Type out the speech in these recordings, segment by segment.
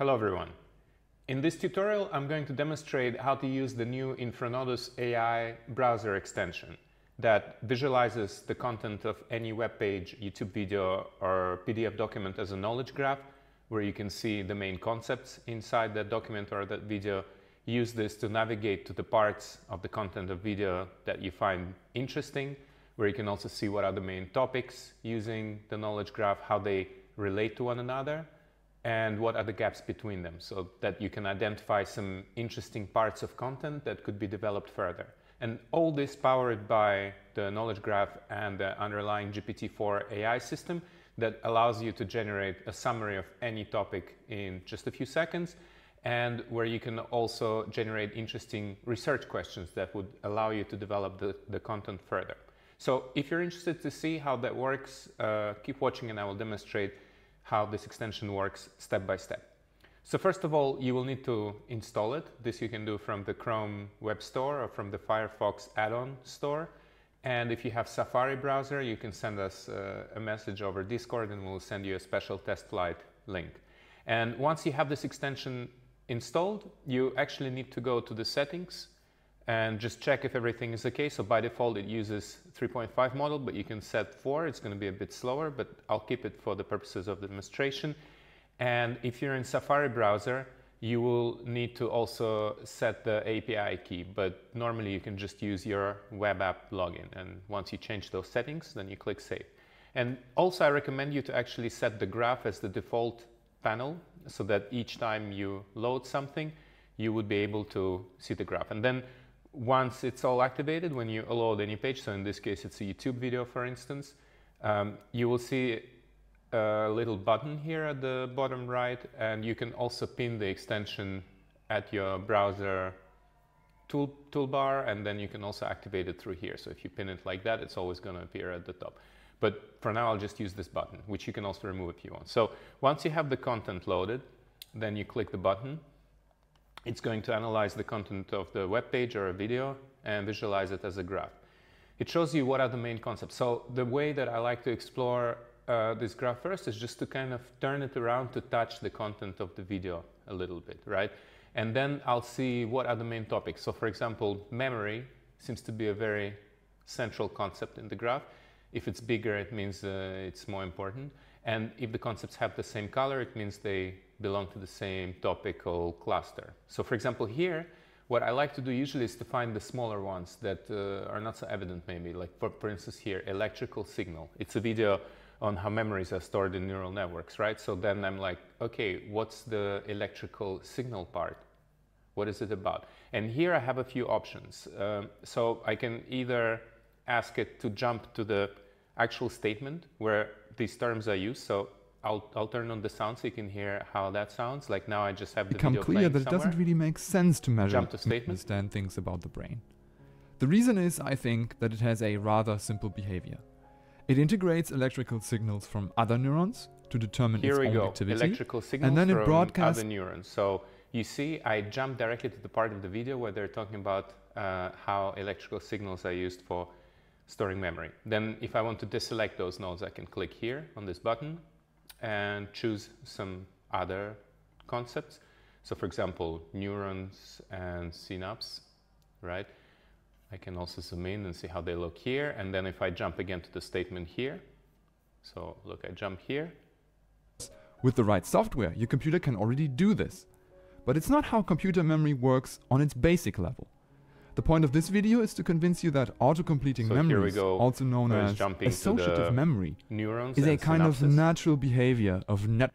Hello everyone. In this tutorial, I'm going to demonstrate how to use the new Infranodus AI browser extension that visualizes the content of any web page, YouTube video, or PDF document as a knowledge graph, where you can see the main concepts inside that document or that video. Use this to navigate to the parts of the content of video that you find interesting, where you can also see what are the main topics using the knowledge graph, how they relate to one another, and what are the gaps between them, so that you can identify some interesting parts of content that could be developed further. And all this powered by the knowledge graph and the underlying GPT-4 AI system that allows you to generate a summary of any topic in just a few seconds and where you can also generate interesting research questions that would allow you to develop the, the content further. So if you're interested to see how that works, uh, keep watching and I will demonstrate how this extension works step by step. So first of all, you will need to install it. This you can do from the Chrome Web Store or from the Firefox add-on store. And if you have Safari browser, you can send us uh, a message over Discord and we'll send you a special test flight link. And once you have this extension installed, you actually need to go to the settings and just check if everything is okay. So by default, it uses 3.5 model, but you can set 4. It's going to be a bit slower, but I'll keep it for the purposes of the demonstration. And if you're in Safari browser, you will need to also set the API key, but normally you can just use your web app login. And once you change those settings, then you click Save. And also I recommend you to actually set the graph as the default panel so that each time you load something, you would be able to see the graph. And then once it's all activated, when you load any page, so in this case it's a YouTube video for instance, um, you will see a little button here at the bottom right and you can also pin the extension at your browser tool, toolbar and then you can also activate it through here. So if you pin it like that, it's always going to appear at the top. But for now, I'll just use this button, which you can also remove if you want. So once you have the content loaded, then you click the button. It's going to analyze the content of the web page or a video and visualize it as a graph. It shows you what are the main concepts. So the way that I like to explore uh, this graph first is just to kind of turn it around to touch the content of the video a little bit, right? And then I'll see what are the main topics. So for example, memory seems to be a very central concept in the graph. If it's bigger, it means uh, it's more important. And if the concepts have the same color, it means they belong to the same topical cluster. So for example, here, what I like to do usually is to find the smaller ones that uh, are not so evident maybe. Like for, for instance here, electrical signal. It's a video on how memories are stored in neural networks, right? So then I'm like, okay, what's the electrical signal part? What is it about? And here I have a few options. Um, so I can either ask it to jump to the actual statement where these terms are used. So I'll, I'll turn on the sound so you can hear how that sounds. Like now I just have the become video clear that it doesn't really make sense to measure Jump to statement. understand things about the brain. The reason is, I think, that it has a rather simple behavior. It integrates electrical signals from other neurons to determine Here its we own go, activity. electrical signals and then it broadcasts other neurons. So you see, I jump directly to the part of the video where they're talking about uh, how electrical signals are used for storing memory. Then if I want to deselect those nodes, I can click here on this button and choose some other concepts. So for example, neurons and synapse, right? I can also zoom in and see how they look here. And then if I jump again to the statement here, so look, I jump here. With the right software, your computer can already do this. But it's not how computer memory works on its basic level. The point of this video is to convince you that autocompleting So memories, go. also known as jumping associative memory, Neurons is a kind of natural behavior of net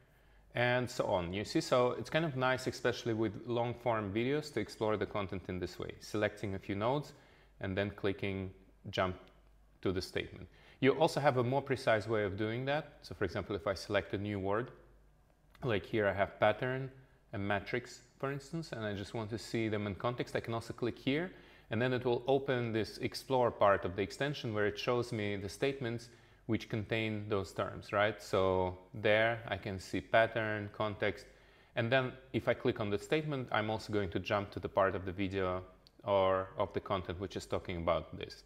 and so on. You see, so it's kind of nice, especially with long form videos, to explore the content in this way, selecting a few nodes and then clicking jump to the statement. You also have a more precise way of doing that. So for example, if I select a new word, like here I have pattern and matrix, for instance, and I just want to see them in context, I can also click here and then it will open this explore part of the extension where it shows me the statements which contain those terms, right? So there I can see pattern, context, and then if I click on the statement, I'm also going to jump to the part of the video or of the content which is talking about this.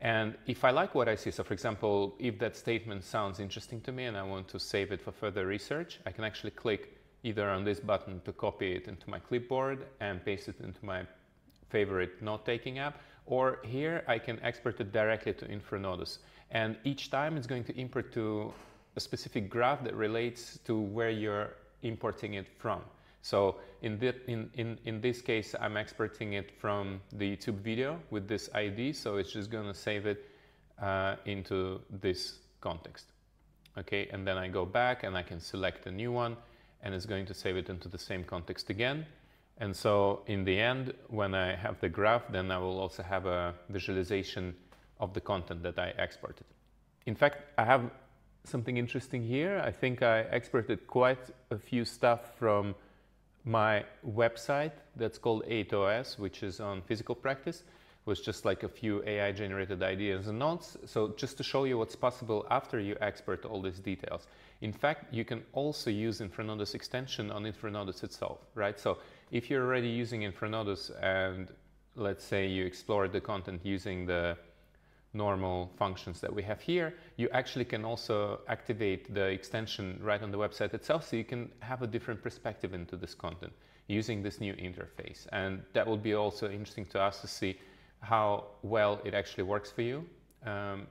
And if I like what I see, so for example, if that statement sounds interesting to me and I want to save it for further research, I can actually click either on this button to copy it into my clipboard and paste it into my favorite note-taking app, or here I can export it directly to Infranodus. And each time it's going to import to a specific graph that relates to where you're importing it from. So in, the, in, in, in this case, I'm exporting it from the YouTube video with this ID. So it's just going to save it uh, into this context. Okay, and then I go back and I can select a new one and it's going to save it into the same context again. And so in the end, when I have the graph, then I will also have a visualization of the content that I exported. In fact, I have something interesting here. I think I exported quite a few stuff from my website that's called 8OS, which is on physical practice, was just like a few AI generated ideas and notes. So just to show you what's possible after you export all these details. In fact, you can also use Infranodus extension on Infranodus itself, right? So if you're already using Infranodus and let's say you explore the content using the normal functions that we have here, you actually can also activate the extension right on the website itself so you can have a different perspective into this content using this new interface. And that will be also interesting to us to see how well it actually works for you. Um,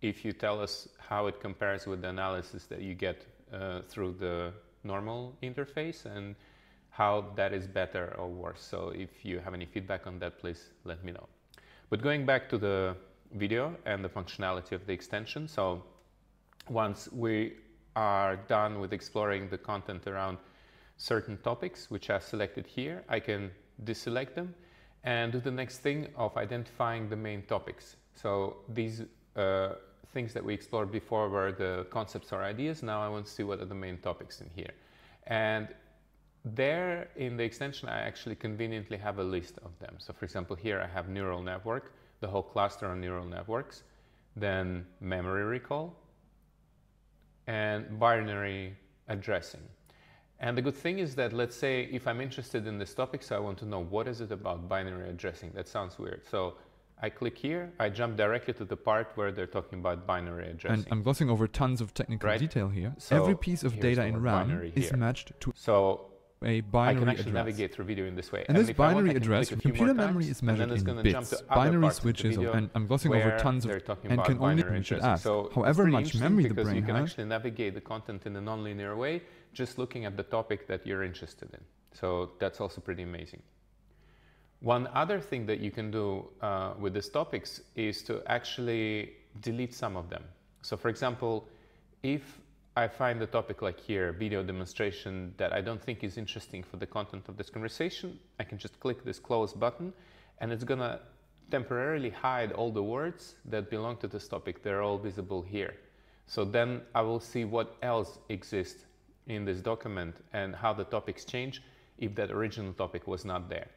if you tell us how it compares with the analysis that you get uh, through the normal interface and how that is better or worse. So if you have any feedback on that, please let me know. But going back to the video and the functionality of the extension. So once we are done with exploring the content around certain topics, which are selected here, I can deselect them and do the next thing of identifying the main topics. So these uh, things that we explored before were the concepts or ideas. Now I want to see what are the main topics in here. And there in the extension, I actually conveniently have a list of them. So for example, here I have neural network the whole cluster on neural networks, then memory recall, and binary addressing. And the good thing is that, let's say, if I'm interested in this topic, so I want to know what is it about binary addressing. That sounds weird. So I click here, I jump directly to the part where they're talking about binary addressing. And I'm glossing over tons of technical right? detail here. So Every piece of data in RAM is matched to so a binary I can actually address. navigate through video in this way. And, and this binary want, address, computer memory is measured in bits, binary switches, of, and I'm glossing over tons of, and can only should ask. So however much memory the brain you can has, actually navigate the content in a nonlinear way, just looking at the topic that you're interested in. So that's also pretty amazing. One other thing that you can do uh, with these topics is to actually delete some of them. So for example, if I find a topic like here, video demonstration, that I don't think is interesting for the content of this conversation, I can just click this close button and it's gonna temporarily hide all the words that belong to this topic. They're all visible here. So then I will see what else exists in this document and how the topics change if that original topic was not there.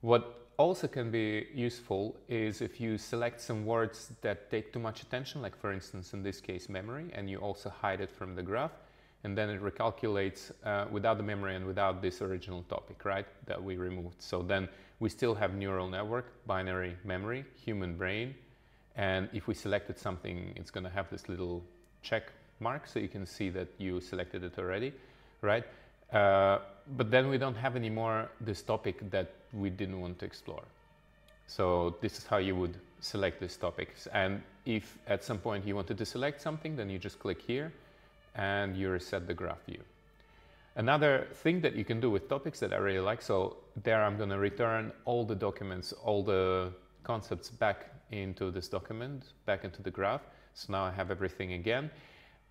What also can be useful is if you select some words that take too much attention, like for instance in this case memory, and you also hide it from the graph, and then it recalculates uh, without the memory and without this original topic, right, that we removed. So then we still have neural network, binary memory, human brain, and if we selected something, it's going to have this little check mark so you can see that you selected it already, right? Uh, but then we don't have anymore this topic that we didn't want to explore. So this is how you would select these topics. And if at some point you wanted to select something, then you just click here and you reset the graph view. Another thing that you can do with topics that I really like, so there I'm going to return all the documents, all the concepts back into this document, back into the graph. So now I have everything again.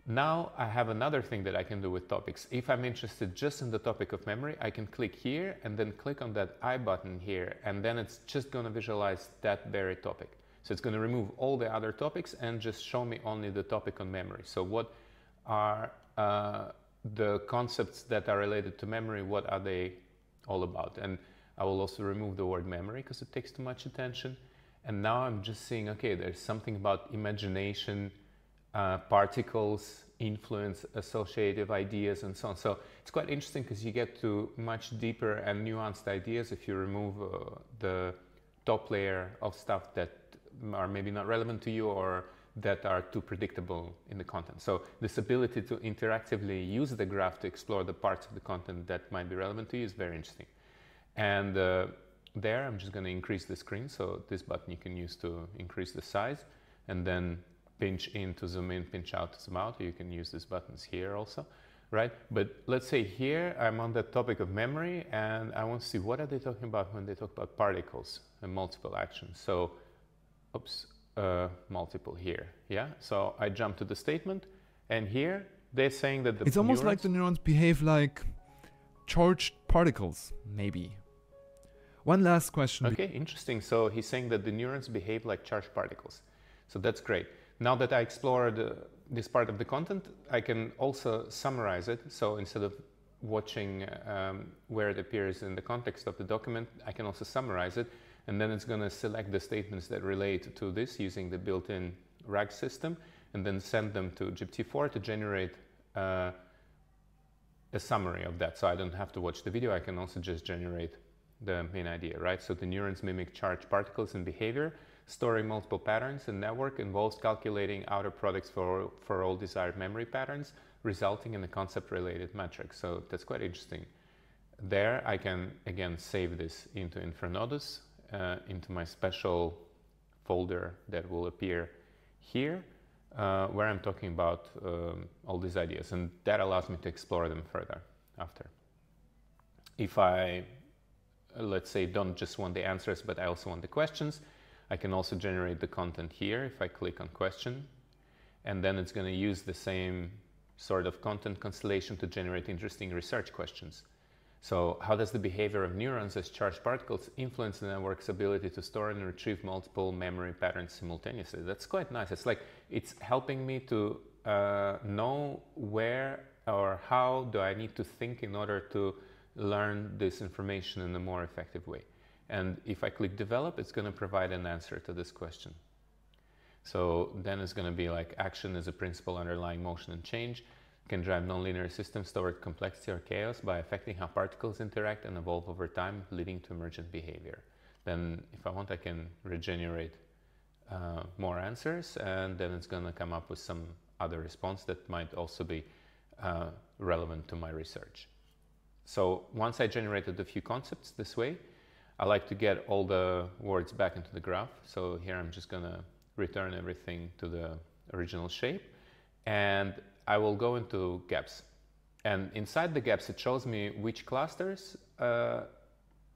Now I have another thing that I can do with topics. If I'm interested just in the topic of memory, I can click here and then click on that I button here, and then it's just going to visualize that very topic. So it's going to remove all the other topics and just show me only the topic on memory. So what are uh, the concepts that are related to memory? What are they all about? And I will also remove the word memory because it takes too much attention. And now I'm just seeing, okay, there's something about imagination, uh, particles influence associative ideas and so on. So it's quite interesting because you get to much deeper and nuanced ideas if you remove uh, the top layer of stuff that are maybe not relevant to you or that are too predictable in the content. So this ability to interactively use the graph to explore the parts of the content that might be relevant to you is very interesting. And uh, there, I'm just going to increase the screen. So this button you can use to increase the size and then pinch in to zoom in, pinch out to zoom out. You can use these buttons here also, right? But let's say here I'm on the topic of memory and I want to see what are they talking about when they talk about particles and multiple actions. So, oops, uh, multiple here, yeah? So I jump to the statement and here they're saying that the It's almost like the neurons behave like charged particles, maybe. One last question. Okay, interesting. So he's saying that the neurons behave like charged particles. So that's great. Now that I explored uh, this part of the content, I can also summarize it. So instead of watching um, where it appears in the context of the document, I can also summarize it. And then it's going to select the statements that relate to this using the built-in RAG system and then send them to GPT-4 to generate uh, a summary of that. So I don't have to watch the video. I can also just generate the main idea, right? So the neurons mimic charged particles in behavior Storing multiple patterns in network involves calculating outer products for, for all desired memory patterns, resulting in a concept-related metric. So that's quite interesting. There I can, again, save this into Infranodus, uh, into my special folder that will appear here, uh, where I'm talking about um, all these ideas. And that allows me to explore them further after. If I, let's say, don't just want the answers, but I also want the questions, I can also generate the content here if I click on question and then it's going to use the same sort of content constellation to generate interesting research questions. So how does the behavior of neurons as charged particles influence the network's ability to store and retrieve multiple memory patterns simultaneously? That's quite nice. It's like it's helping me to uh, know where or how do I need to think in order to learn this information in a more effective way. And if I click develop, it's going to provide an answer to this question. So then it's going to be like action is a principle underlying motion and change, can drive nonlinear systems toward complexity or chaos by affecting how particles interact and evolve over time, leading to emergent behavior. Then if I want, I can regenerate uh, more answers and then it's going to come up with some other response that might also be uh, relevant to my research. So once I generated a few concepts this way, I like to get all the words back into the graph. So here I'm just gonna return everything to the original shape and I will go into gaps. And inside the gaps, it shows me which clusters uh,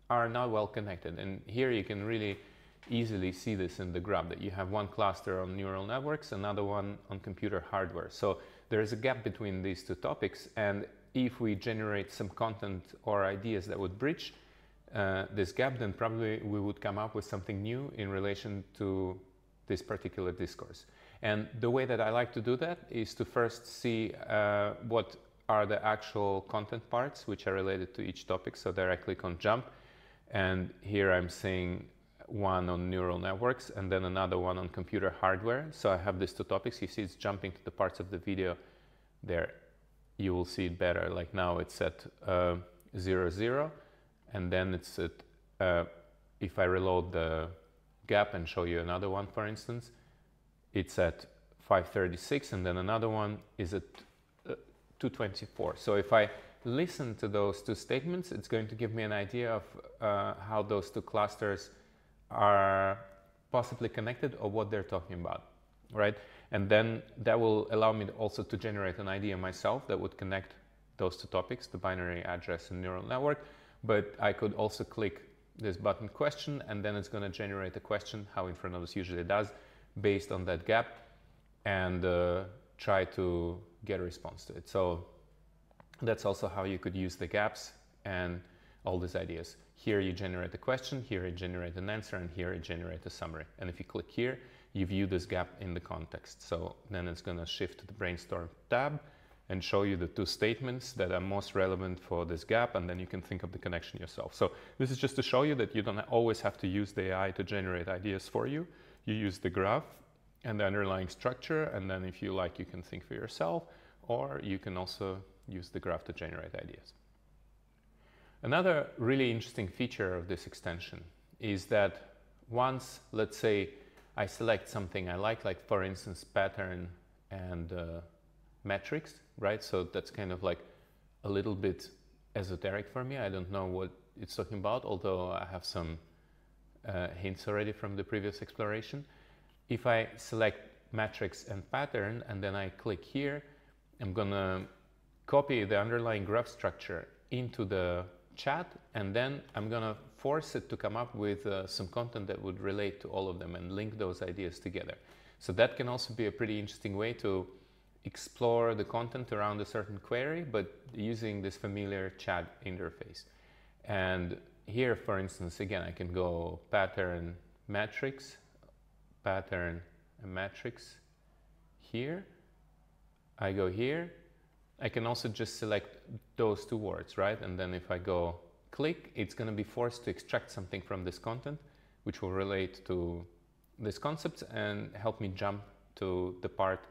are not well connected. And here you can really easily see this in the graph that you have one cluster on neural networks, another one on computer hardware. So there is a gap between these two topics. And if we generate some content or ideas that would bridge uh, this gap, then probably we would come up with something new in relation to this particular discourse. And the way that I like to do that is to first see uh, what are the actual content parts which are related to each topic. So there I click on jump and here I'm seeing one on neural networks and then another one on computer hardware. So I have these two topics. You see it's jumping to the parts of the video there. You will see it better. Like now it's at uh, zero, zero and then it's at, uh, if I reload the gap and show you another one, for instance, it's at 536 and then another one is at uh, 224. So if I listen to those two statements, it's going to give me an idea of uh, how those two clusters are possibly connected or what they're talking about, right? And then that will allow me also to generate an idea myself that would connect those two topics, the binary address and neural network, but I could also click this button question and then it's going to generate a question, how Infranodus usually does, based on that gap and uh, try to get a response to it. So that's also how you could use the gaps and all these ideas. Here you generate a question, here you generate an answer, and here you generate a summary. And if you click here, you view this gap in the context. So then it's going to shift to the brainstorm tab and show you the two statements that are most relevant for this gap, and then you can think of the connection yourself. So this is just to show you that you don't always have to use the AI to generate ideas for you. You use the graph and the underlying structure, and then if you like, you can think for yourself, or you can also use the graph to generate ideas. Another really interesting feature of this extension is that once, let's say, I select something I like, like for instance, pattern and uh, metrics, right? So that's kind of like a little bit esoteric for me. I don't know what it's talking about, although I have some uh, hints already from the previous exploration. If I select metrics and pattern and then I click here, I'm gonna copy the underlying graph structure into the chat and then I'm gonna force it to come up with uh, some content that would relate to all of them and link those ideas together. So that can also be a pretty interesting way to explore the content around a certain query, but using this familiar chat interface. And here, for instance, again, I can go pattern metrics, pattern metrics here. I go here. I can also just select those two words, right? And then if I go click, it's going to be forced to extract something from this content, which will relate to this concept and help me jump to the part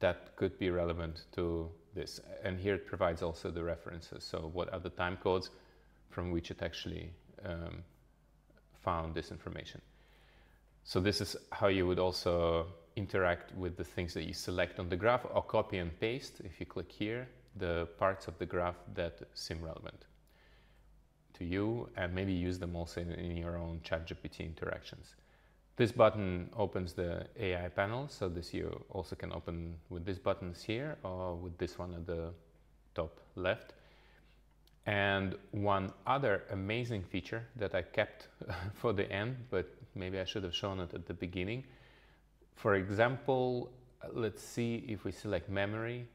that could be relevant to this. And here it provides also the references. So what are the time codes from which it actually um, found this information. So this is how you would also interact with the things that you select on the graph or copy and paste, if you click here, the parts of the graph that seem relevant to you and maybe use them also in, in your own ChatGPT interactions. This button opens the AI panel, so this you also can open with these buttons here or with this one at the top left. And one other amazing feature that I kept for the end, but maybe I should have shown it at the beginning. For example, let's see if we select memory,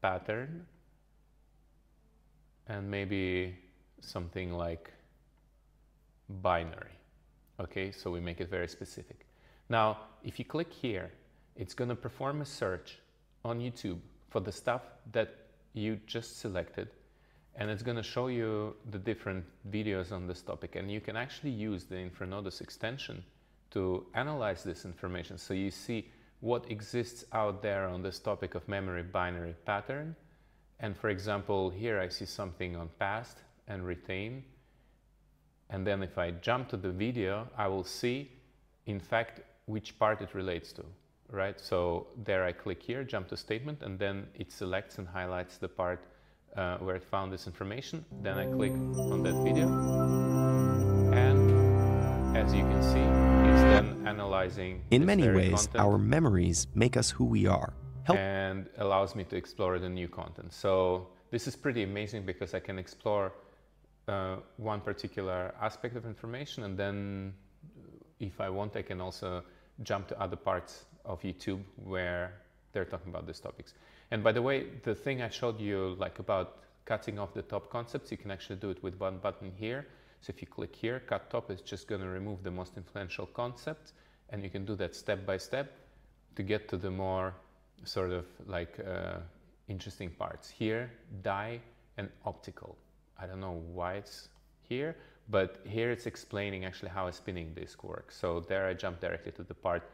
pattern, and maybe something like binary. Okay, so we make it very specific. Now, if you click here, it's going to perform a search on YouTube for the stuff that you just selected and it's going to show you the different videos on this topic. And you can actually use the Infranodus extension to analyze this information. So you see what exists out there on this topic of memory binary pattern. And for example here I see something on past and retain and then if I jump to the video, I will see, in fact, which part it relates to, right? So there I click here, jump to statement, and then it selects and highlights the part uh, where it found this information. Then I click on that video, and as you can see, it's then analyzing. In many ways, our memories make us who we are. Help. And allows me to explore the new content. So this is pretty amazing because I can explore uh, one particular aspect of information and then if I want I can also jump to other parts of YouTube where they're talking about these topics. And by the way, the thing I showed you like about cutting off the top concepts, you can actually do it with one button here. So if you click here, cut top is just going to remove the most influential concepts and you can do that step by step to get to the more sort of like uh, interesting parts. Here, dye and optical. I don't know why it's here, but here it's explaining actually how a spinning disk works. So there I jump directly to the part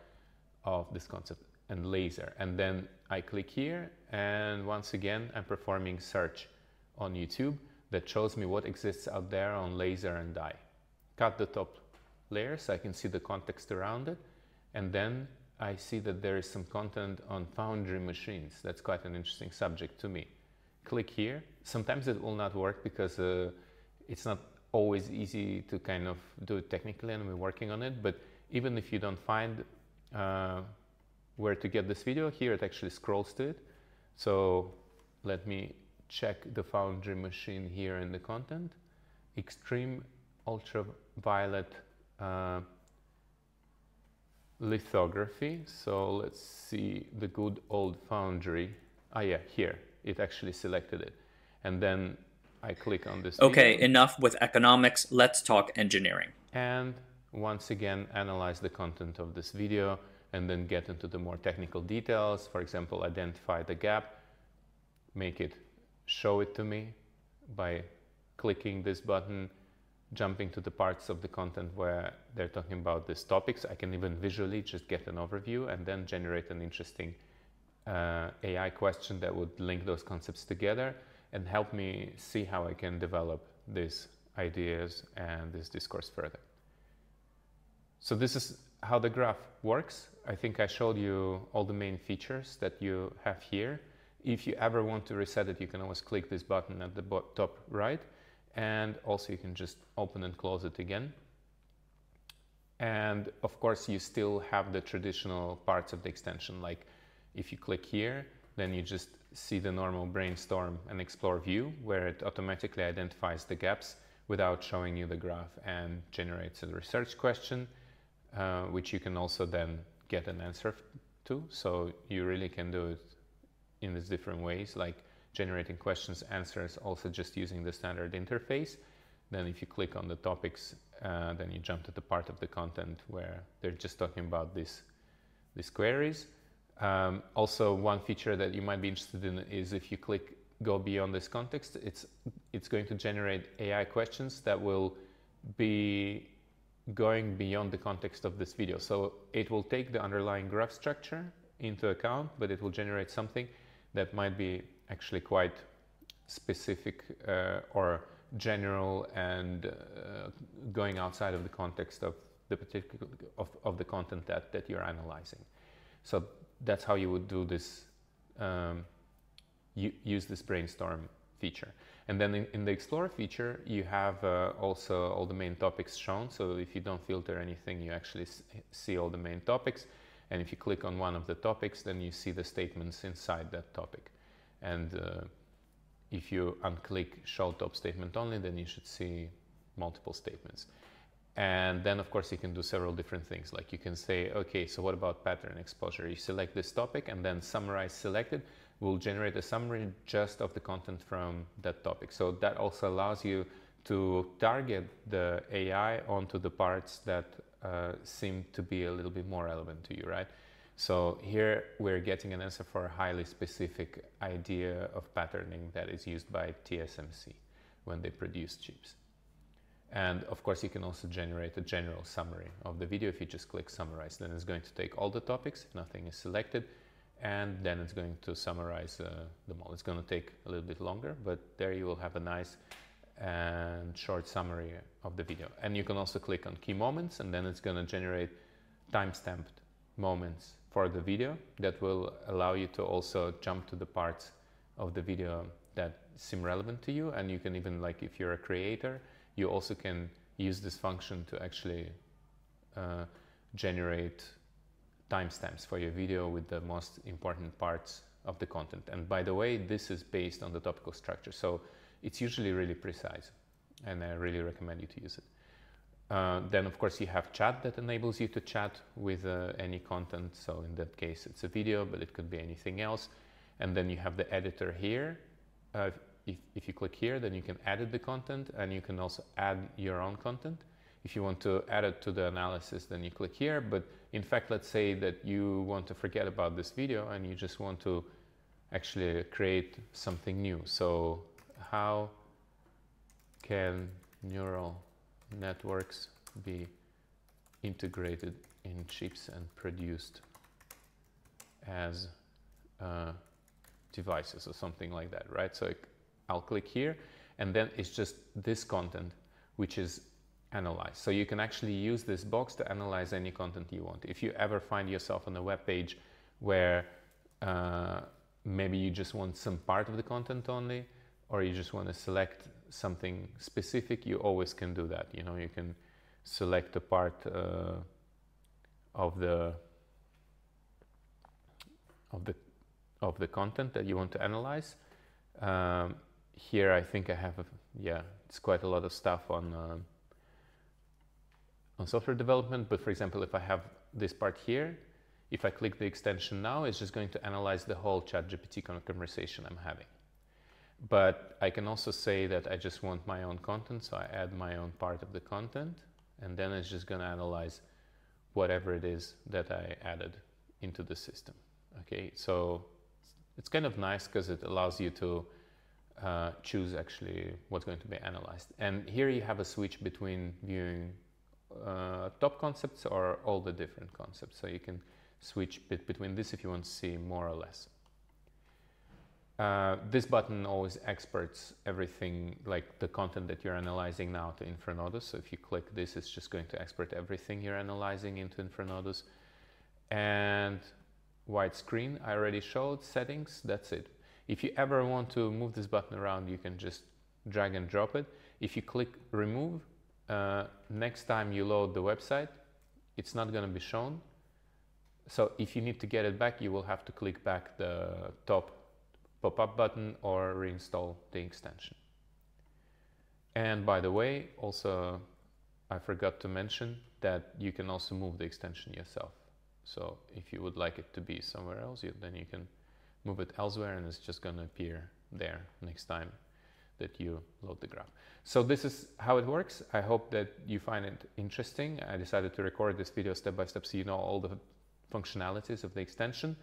of this concept and laser. And then I click here and once again I'm performing search on YouTube that shows me what exists out there on laser and dye. Cut the top layer so I can see the context around it and then I see that there is some content on foundry machines. That's quite an interesting subject to me click here. Sometimes it will not work because uh, it's not always easy to kind of do it technically and we're working on it. But even if you don't find uh, where to get this video, here it actually scrolls to it. So let me check the Foundry machine here in the content. Extreme ultraviolet uh, lithography. So let's see the good old Foundry. Ah, yeah, here it actually selected it. And then I click on this. Okay, video. enough with economics. Let's talk engineering. And once again, analyze the content of this video and then get into the more technical details. For example, identify the gap, make it show it to me by clicking this button, jumping to the parts of the content where they're talking about these topics. I can even visually just get an overview and then generate an interesting uh, AI question that would link those concepts together and help me see how I can develop these ideas and this discourse further. So this is how the graph works. I think I showed you all the main features that you have here. If you ever want to reset it, you can always click this button at the top right. And also you can just open and close it again. And of course, you still have the traditional parts of the extension. Like if you click here, then you just see the normal brainstorm and explore view where it automatically identifies the gaps without showing you the graph and generates a research question, uh, which you can also then get an answer to. So you really can do it in these different ways, like generating questions, answers, also just using the standard interface. Then if you click on the topics, uh, then you jump to the part of the content where they're just talking about this, these queries. Um, also, one feature that you might be interested in is if you click go beyond this context, it's, it's going to generate AI questions that will be going beyond the context of this video. So it will take the underlying graph structure into account, but it will generate something that might be actually quite specific uh, or general and uh, going outside of the context of the particular of, of the content that, that you're analyzing. So that's how you would do this um, use this brainstorm feature. And then in, in the Explorer feature, you have uh, also all the main topics shown. So if you don't filter anything, you actually see all the main topics. And if you click on one of the topics, then you see the statements inside that topic. And uh, if you unclick show top statement only, then you should see multiple statements. And then, of course, you can do several different things. Like you can say, okay, so what about pattern exposure? You select this topic and then summarize selected will generate a summary just of the content from that topic. So that also allows you to target the AI onto the parts that uh, seem to be a little bit more relevant to you, right? So here we're getting an answer for a highly specific idea of patterning that is used by TSMC when they produce chips. And of course, you can also generate a general summary of the video. If you just click summarize, then it's going to take all the topics, if nothing is selected, and then it's going to summarize uh, them all. It's going to take a little bit longer, but there you will have a nice and short summary of the video. And you can also click on key moments, and then it's going to generate time-stamped moments for the video that will allow you to also jump to the parts of the video that seem relevant to you. And you can even, like, if you're a creator, you also can use this function to actually uh, generate timestamps for your video with the most important parts of the content. And by the way, this is based on the topical structure. So it's usually really precise and I really recommend you to use it. Uh, then of course you have chat that enables you to chat with uh, any content. So in that case, it's a video, but it could be anything else. And then you have the editor here. Uh, if, if you click here, then you can edit the content and you can also add your own content. If you want to add it to the analysis, then you click here. But in fact, let's say that you want to forget about this video and you just want to actually create something new. So how can neural networks be integrated in chips and produced as uh, devices or something like that, right? So I'll click here and then it's just this content which is analyzed. So you can actually use this box to analyze any content you want. If you ever find yourself on a web page where uh, maybe you just want some part of the content only, or you just want to select something specific, you always can do that. You know, you can select a part uh, of the of the of the content that you want to analyze. Um, here, I think I have a, yeah, it's quite a lot of stuff on. Uh, on software development, but for example, if I have this part here, if I click the extension now, it's just going to analyze the whole ChatGPT conversation I'm having. But I can also say that I just want my own content, so I add my own part of the content, and then it's just going to analyze whatever it is that I added into the system. Okay, so it's kind of nice because it allows you to uh, choose actually what's going to be analyzed. And here you have a switch between viewing uh, top concepts or all the different concepts. So you can switch bit between this if you want to see more or less. Uh, this button always exports everything, like the content that you're analyzing now to Infranodus. So if you click this, it's just going to export everything you're analyzing into Infranodus. And widescreen, I already showed settings, that's it. If you ever want to move this button around, you can just drag and drop it. If you click remove, uh, next time you load the website, it's not going to be shown. So if you need to get it back, you will have to click back the top pop-up button or reinstall the extension. And by the way, also I forgot to mention that you can also move the extension yourself. So if you would like it to be somewhere else, you, then you can move it elsewhere and it's just going to appear there next time that you load the graph. So this is how it works. I hope that you find it interesting. I decided to record this video step by step so you know all the functionalities of the extension.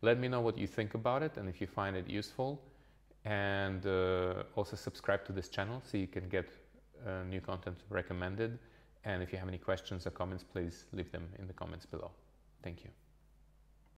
Let me know what you think about it and if you find it useful. And uh, also subscribe to this channel so you can get uh, new content recommended. And if you have any questions or comments, please leave them in the comments below. Thank you.